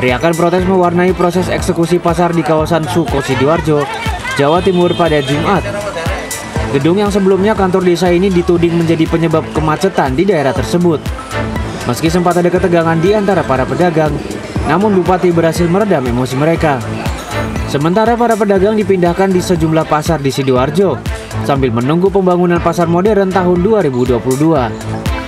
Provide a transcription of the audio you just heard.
Teriakan protes mewarnai proses eksekusi pasar di kawasan Suko Sidoarjo, Jawa Timur pada Jumat. Gedung yang sebelumnya kantor desa ini dituding menjadi penyebab kemacetan di daerah tersebut. Meski sempat ada ketegangan di antara para pedagang, namun Bupati berhasil meredam emosi mereka. Sementara para pedagang dipindahkan di sejumlah pasar di Sidoarjo sambil menunggu pembangunan pasar modern tahun 2022.